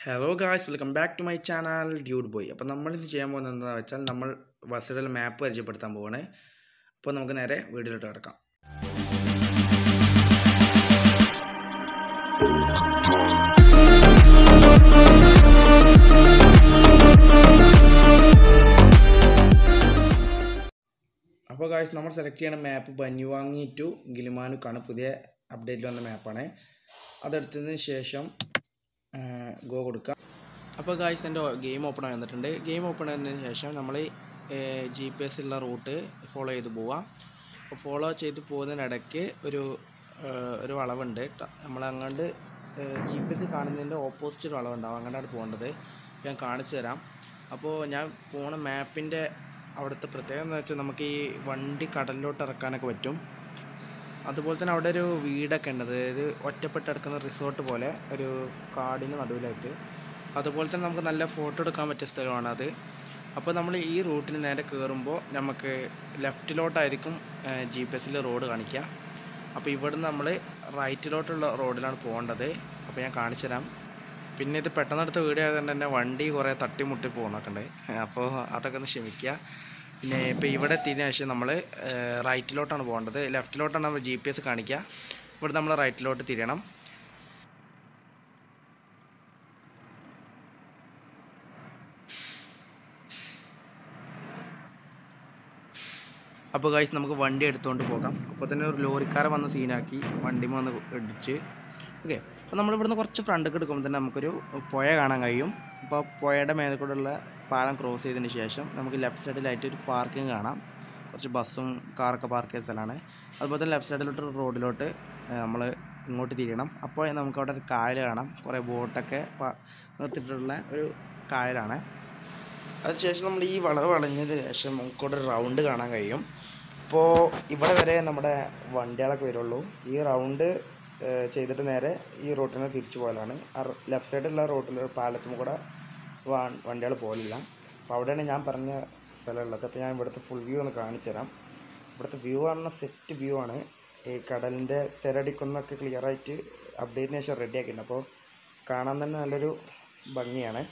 Hello guys welcome back to my channel Dude Boy അപ്പോൾ നമ്മൾ ഇന്ന് ചെയ്യാൻ പോകുന്നത് എന്താണെന്ന് വെച്ചാൽ നമ്മൾ ബസ്സിലെ മാപ്പ് പരിചയപ്പെടുത്താൻ പോവാണ്. അപ്പോൾ നമുക്ക് നേരെ വീഡിയോയിലോട്ട് കിടക്കാം. അപ്പോൾ ഗായ്സ് നമ്മൾ സെലക്ട് ചെയ്യണ മാപ്പ് ബന്യുവാങ്ങി ടു ഗിലിമാനുക്കാണ് പുതിയ അപ്ഡേറ്റിൽ വന്ന മാപ്പാണ് അതെടുത്തതിന് ശേഷം ഗോ കൊടുക്കാം. അപ്പോൾ ഗായ്സ് എന്റെ ഗെയിം ഓപ്പൺ ആയി വന്നിട്ടുണ്ട്. ഗെയിം ഓപ്പൺ ആയതിനു ശേഷം നമ്മൾ ജി പി എസ് ഉള്ള റൂട്ട് ഫോളോ ചെയ്ത് പോവാം. അപ്പോൾ ഫോളോ ചെയ്ത് പോകുന്നതിനിടയ്ക്ക് ഒരു ഒരു വളവുണ്ട്. നമ്മൾ അങ്ങോട്ട് ജി പി എസ് കാണുന്നതിന്റെ ഓപ്പോസിറ്റ് ഒരു വളവുണ്ടാവും. അങ്ങോട്ടാണ് പോകേണ്ടത്. ഞാൻ കാണിച്ചു തരാം. അപ്പോൾ ഞാൻ പോണ മാപ്പിന്റെ അവിടുത്തെ പ്രത്യേകത എന്ന് വെച്ചാൽ നമുക്ക് ഈ വണ്ടി കടലിലോട്ട് ഇറക്കാനൊക്കെ പറ്റും. അതുപോലെ തന്നെ അവിടെ ഒരു വീടൊക്കെ ഉണ്ട്. അതായത് ഒറ്റപ്പെട്ട് കിടക്കുന്ന റിസോർട്ട് പോലെ ഒരു കാടിന് നടുവിലായിട്ട്. അതുപോലെ തന്നെ നമുക്ക് നല്ല ഫോട്ടോ എടുക്കാൻ പറ്റിയ സ്ഥലമാണ് അത്. അപ്പോൾ നമ്മൾ ഈ റൂട്ടിന് നേരെ കയറുമ്പോൾ നമുക്ക് ലെഫ്റ്റിലോട്ടായിരിക്കും ജി പി എസിൽ റോഡ് കാണിക്കുക. അപ്പോൾ ഇവിടുന്ന് നമ്മൾ റൈറ്റിലോട്ടുള്ള റോഡിലാണ് പോകേണ്ടത്. അപ്പോൾ ഞാൻ കാണിച്ചു തരാം. പിന്നെ ഇത് പെട്ടെന്ന് അടുത്ത വീഡിയോ ആയതുകൊണ്ട് തന്നെ വണ്ടി കുറേ തട്ടിമുട്ടി പോകുന്നൊക്കെ ഉണ്ട്. അപ്പോൾ അതൊക്കെ ഒന്ന് ക്ഷമിക്കുക. പിന്നെ ഇപ്പോൾ ഇവിടെ എത്തിയതിനു ശേഷം നമ്മൾ റൈറ്റിലോട്ടാണ് പോകേണ്ടത്. ലെഫ്റ്റിലോട്ടാണ് നമ്മൾ ജി പി എസ് കാണിക്കുക ഇവിടെ നമ്മൾ റൈറ്റിലോട്ട് തിരിയണം. അപ്പോൾ ഗൈസ് നമുക്ക് വണ്ടി എടുത്തുകൊണ്ട് പോകാം. അപ്പോൾ തന്നെ ഒരു ലോറിക്കാരെ വന്ന് സീനാക്കി വണ്ടി വന്ന് ഇടിച്ച്. ഓക്കെ അപ്പോൾ നമ്മൾ ഇവിടുന്ന് കുറച്ച് ഫ്രണ്ടൊക്കെ എടുക്കുമ്പോൾ തന്നെ നമുക്കൊരു പുഴ കാണാൻ കഴിയും. അപ്പോൾ പുഴയുടെ മേലെ കൂടെയുള്ള പാലം ക്രോസ് ചെയ്തതിന് ശേഷം നമുക്ക് ലെഫ്റ്റ് സൈഡിലായിട്ട് ഒരു പാർക്കിംഗ് കാണാം. കുറച്ച് ബസ്സും കാറൊക്കെ പാർക്ക് ചെയ്ത സ്ഥലമാണ് അതുപോലെ തന്നെ ലെഫ്റ്റ് സൈഡിലോട്ട് റോഡിലോട്ട് നമ്മൾ ഇങ്ങോട്ട് തിരിയണം. അപ്പോൾ നമുക്ക് അവിടെ ഒരു കായൽ കാണാം. കുറേ ബോട്ടൊക്കെ നിർത്തിയിട്ടുള്ള ഒരു കായലാണ്. അതിനുശേഷം നമ്മൾ ഈ വളവ് വളഞ്ഞതിന് ശേഷം നമുക്കവിടെ റൗണ്ട് കാണാൻ കഴിയും. അപ്പോൾ ഇവിടെ വരെ നമ്മുടെ വണ്ടികളൊക്കെ വരുള്ളൂ. ഈ റൗണ്ട് ചെയ്തിട്ട് നേരെ ഈ റൂട്ടിന് തിരിച്ചു പോകലാണ്. ആ ലെഫ്റ്റ് സൈഡിലുള്ള റൂട്ടിൽ പാലത്തും കൂടെ വണ്ടികൾ പോലില്ല. അപ്പോൾ അവിടെയാണ് ഞാൻ പറഞ്ഞ സ്ഥലമുള്ളത്. അപ്പോൾ ഞാൻ ഇവിടുത്തെ ഫുൾ വ്യൂ ഒന്ന് കാണിച്ചു തരാം ഇവിടുത്തെ വ്യൂ പറഞ്ഞ സെറ്റ് വ്യൂ ആണ്. ഈ കടലിന്റെ തിരടിക്കുന്നൊക്കെ ക്ലിയർ ആയിട്ട് അപ്ഡേറ്റിന് ശേഷം റെഡിയാക്കിയിട്ടുണ്ട് അപ്പോൾ കാണാൻ തന്നെ നല്ലൊരു ഭംഗിയാണ്.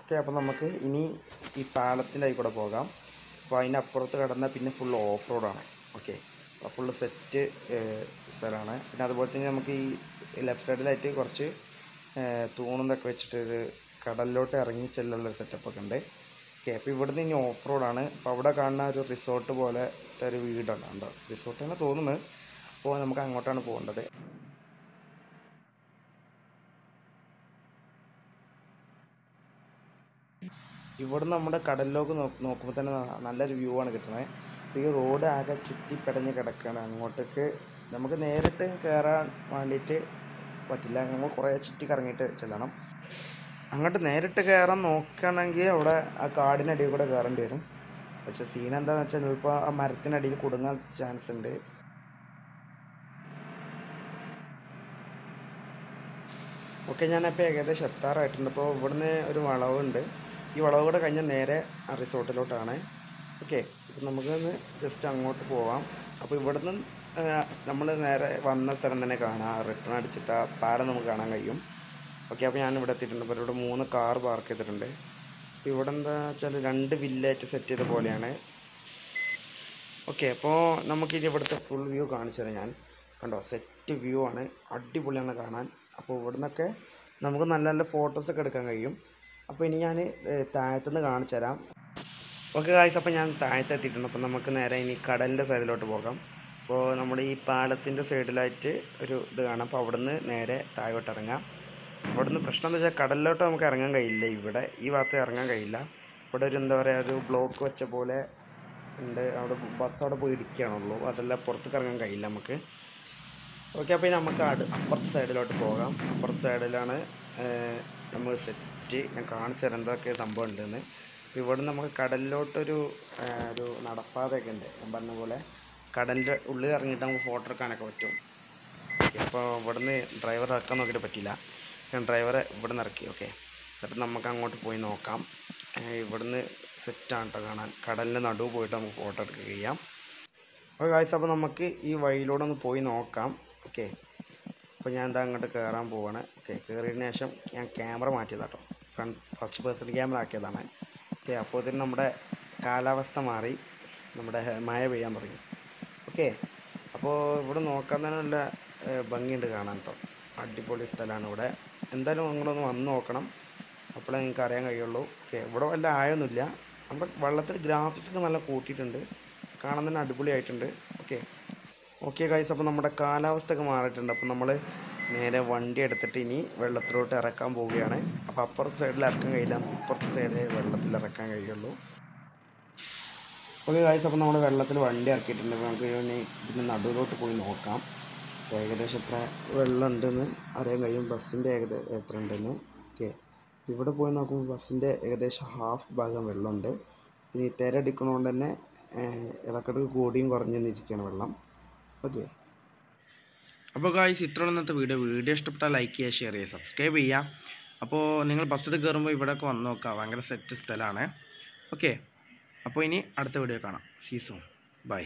ഓക്കെ അപ്പോൾ നമുക്ക് ഇനി ഈ പാലത്തിന്റെ കൂടെ പോകാം. അപ്പോൾ അതിനപ്പുറത്ത് കടന്നാൽ പിന്നെ ഫുൾ ഓഫ് റോഡാണ് ഓക്കെ അപ്പോൾ ഫുള്ള് സെറ്റ് സ്ഥലമാണ് പിന്നെ അതുപോലെ തന്നെ നമുക്ക് ഈ ലെഫ്റ്റ് സൈഡിലായിട്ട് കുറച്ച് തൂണുന്നൊക്കെ വെച്ചിട്ട് ഒരു കടലിലോട്ട് ഇറങ്ങി ചെല്ലുള്ള സെറ്റപ്പൊക്കെ ഉണ്ട്. ഓക്കെ അപ്പോൾ ഇവിടുന്ന് ഇനി ഓഫ് റോഡാണ് അപ്പോൾ അവിടെ കാണുന്ന ഒരു റിസോർട്ട് പോലെ ഒരു വീടാണ് ഉണ്ടോ തന്നെ തോന്നുന്നത് അപ്പോൾ നമുക്ക് അങ്ങോട്ടാണ് പോകേണ്ടത്. ഇവിടുന്ന് നമ്മുടെ കടലിലേക്ക് നോക്കുമ്പോൾ തന്നെ നല്ലൊരു വ്യൂ ആണ് കിട്ടുന്നത് അപ്പോൾ ഈ റോഡ് ആകെ ചുറ്റിപ്പടഞ്ഞ് കിടക്കുകയാണ് അങ്ങോട്ടേക്ക് നമുക്ക് നേരിട്ട് കയറാൻ വേണ്ടിയിട്ട് പറ്റില്ല. നമ്മൾ കുറേ ചുറ്റി കറങ്ങിയിട്ട് ചെല്ലണം. അങ്ങോട്ട് നേരിട്ട് കയറാൻ നോക്കുകയാണെങ്കിൽ അവിടെ ആ കാടിനടിയിൽ കൂടെ കയറേണ്ടി വരും. പക്ഷെ സീൻ എന്താണെന്ന് വെച്ചാൽ ചിലപ്പോൾ ആ മരത്തിനടിയിൽ കുടുങ്ങാൻ ചാൻസ് ഉണ്ട്. ഓക്കെ ഞാനപ്പോൾ ഏകദേശം എത്താറായിട്ടുണ്ട്. അപ്പോൾ ഇവിടുന്ന് ഒരു വളവുണ്ട്. ഈ വളവ് കൂടെ കഴിഞ്ഞ നേരെ റിസോർട്ടിലോട്ടാണ്. ഓക്കെ ഇപ്പം നമുക്കൊന്ന് ജസ്റ്റ് അങ്ങോട്ട് പോവാം. അപ്പോൾ ഇവിടുന്ന് നമ്മൾ നേരെ വന്ന സ്ഥലം തന്നെ കാണാം. റിട്ടേൺ അടിച്ചിട്ട് ആ പാലം നമുക്ക് കാണാൻ കഴിയും. ഓക്കെ അപ്പോൾ ഞാൻ ഇവിടെ എത്തിയിട്ടുണ്ട്. അപ്പോൾ ഇവിടെ മൂന്ന് കാർ പാർക്ക് ചെയ്തിട്ടുണ്ട്. അപ്പോൾ ഇവിടെ എന്താ വെച്ചാൽ രണ്ട് വില്ലായിട്ട് സെറ്റ് ചെയ്ത പോലെയാണ്. ഓക്കെ അപ്പോൾ നമുക്കിനി ഇവിടുത്തെ ഫുൾ വ്യൂ കാണിച്ചു തരാം ഞാൻ. കണ്ടോ സെറ്റ് വ്യൂ ആണ്. അടിപൊളിയാണ് കാണാൻ. അപ്പോൾ ഇവിടുന്നൊക്കെ നമുക്ക് നല്ല നല്ല ഫോട്ടോസൊക്കെ എടുക്കാൻ കഴിയും. അപ്പോൾ ഇനി ഞാൻ താഴത്തുനിന്ന് കാണിച്ചു തരാം. ഓക്കെ കാഴ്ച അപ്പോൾ ഞാൻ താഴത്ത് എത്തിയിട്ടുണ്ട് അപ്പോൾ നമുക്ക് നേരെ ഇനി കടലിന്റെ സൈഡിലോട്ട് പോകാം. അപ്പോൾ നമ്മുടെ ഈ പാലത്തിന്റെ സൈഡിലായിട്ട് ഒരു ഇത് കാണാം. അപ്പോൾ അവിടുന്ന് നേരെ താഴോട്ട് ഇറങ്ങാം. അവിടുന്ന് പ്രശ്നം എന്താ വെച്ചാൽ കടലിലോട്ട് നമുക്ക് ഇറങ്ങാൻ കഴിയില്ല ഇവിടെ. ഈ ഭാഗത്ത് ഇറങ്ങാൻ കഴിയില്ല. ഇവിടെ ഒരു എന്താ പറയുക ഒരു ബ്ലോക്ക് വെച്ച പോലെ ഉണ്ട്. അവിടെ ബസ് അവിടെ പോയി ഇടിക്കുകയാണുള്ളൂ അതെല്ലാം പുറത്തേക്ക് ഇറങ്ങാൻ കഴിയില്ല നമുക്ക്. ഓക്കെ അപ്പോൾ നമുക്ക് അപ്പുറത്തെ സൈഡിലോട്ട് പോകാം. അപ്പുറത്തെ സൈഡിലാണ് നമ്മൾ സെറ്റ് ഞാൻ കാണിച്ചു തരാം എന്തൊക്കെ സംഭവം ഉണ്ടെന്ന് അപ്പോൾ ഇവിടെ നമുക്ക് കടലിലോട്ടൊരു ഒരു നടപ്പാതയൊക്കെ ഉണ്ട്. ഞാൻ പറഞ്ഞ പോലെ കടലിന്റെ ഉള്ളിൽ ഇറങ്ങിയിട്ട് നമുക്ക് ഫോട്ടോ എടുക്കാനൊക്കെ പറ്റും. അപ്പോൾ ഇവിടുന്ന് ഡ്രൈവർ ഇറക്കാൻ നോക്കിയിട്ട് പറ്റില്ല ഡ്രൈവറെ ഇവിടുന്ന് ഇറക്കി ഓക്കെ. എന്നിട്ട് നമുക്ക് അങ്ങോട്ട് പോയി നോക്കാം. ഇവിടുന്ന് സെറ്റാണ് കേട്ടോ കാണാൻ. കടലിന്റെ നടുവ് പോയിട്ട് നമുക്ക് ഫോട്ടോ എടുക്കുക ചെയ്യാം. അപ്പോൾ കാഴ്ച അപ്പോൾ നമുക്ക് ഈ വഴിയിലൂടെ ഒന്ന് പോയി നോക്കാം. ഓക്കെ. അപ്പോൾ ഞാൻ എന്താ അങ്ങോട്ട് കയറാൻ പോവാണ്. ഓക്കെ കയറിയതിന് ശേഷം ഞാൻ ക്യാമറ മാറ്റിയതാട്ടോ ഫ്രണ്ട് ഫസ്റ്റ് പേഴ്സൺ ക്യാമറ ആക്കിയതാണ് ഓക്കെ അപ്പോൾ ഇതിന് നമ്മുടെ കാലാവസ്ഥ മാറി നമ്മുടെ മഴ പെയ്യാൻ തുടങ്ങി. ഓക്കെ അപ്പോൾ ഇവിടെ നോക്കാൻ തന്നെ നല്ല ഭംഗിയുണ്ട് കാണാൻ കേട്ടോ അടിപൊളി സ്ഥലമാണ് ഇവിടെ. എന്തായാലും നിങ്ങളൊന്ന് വന്ന് നോക്കണം. അപ്പോഴേ നിങ്ങൾക്ക് അറിയാൻ കഴിയുള്ളൂ. ഓക്കെ ഇവിടെ വല്ല ആയൊന്നുമില്ല. നമ്മുടെ വെള്ളത്തിൽ ഗ്രാഫിക്സ് ഒക്കെ നല്ല കൂട്ടിയിട്ടുണ്ട്. കാണാൻ തന്നെ അടിപൊളിയായിട്ടുണ്ട്. ഓക്കെ. ഓക്കെ ഗൈസ് അപ്പോൾ നമ്മുടെ കാലാവസ്ഥ ഒക്കെ മാറിയിട്ടുണ്ട്. അപ്പോൾ നമ്മൾ നേരെ വണ്ടി എടുത്തിട്ട് ഇനി വെള്ളത്തിലോട്ട് ഇറക്കാൻ പോവുകയാണ്. അപ്പോൾ അപ്പുറത്തെ സൈഡിൽ ഇറക്കാൻ കഴിയില്ല. നമുക്ക് ഇപ്പുറത്തെ സൈഡിൽ വെള്ളത്തിൽ ഇറക്കാൻ കഴിയുള്ളൂ. ഓക്കെ ഗായ്സ് അപ്പോൾ നമ്മൾ വെള്ളത്തിൽ വണ്ടി ഇറക്കിയിട്ടുണ്ട്. നമുക്ക് ഇനി ഇതിന്റെ നടുവിലോട്ട് പോയി നോക്കാം. അപ്പോൾ ഏകദേശം എത്ര വെള്ളം ഉണ്ടെന്ന് അറിയാൻ കഴിയും. ബസ്സിന്റെ ഏകദേശം എത്ര ഉണ്ടെന്ന്. ഓക്കെ ഇവിടെ പോയി നോക്കുമ്പോൾ ബസ്സിന്റെ ഏകദേശം ഹാഫ് ഭാഗം വെള്ളമുണ്ട്. ഇനി ഈ തിരടിക്കണോണ്ട് തന്നെ ഇടക്കിടക്ക് കൂടിയും കുറഞ്ഞും നിന്നിരിക്കുകയാണ് വെള്ളം. ഓക്കെ അപ്പോൾ ഗായ്സ് ഇത്രയുള്ള ഇന്നത്തെ വീഡിയോ വീഡിയോ ഇഷ്ടപ്പെട്ടാൽ ലൈക്ക് ചെയ്യുക ഷെയർ ചെയ്യുക സബ്സ്ക്രൈബ് ചെയ്യുക. അപ്പോൾ നിങ്ങൾ ബസ്സിൽ കയറുമ്പോൾ ഇവിടെയൊക്കെ വന്ന് നോക്കുക. ഭയങ്കര സെറ്റ് സ്ഥലമാണ്. ഓക്കെ അപ്പോൾ ഇനി അടുത്ത വീഡിയോ കാണാം. സീസോൺ ബൈ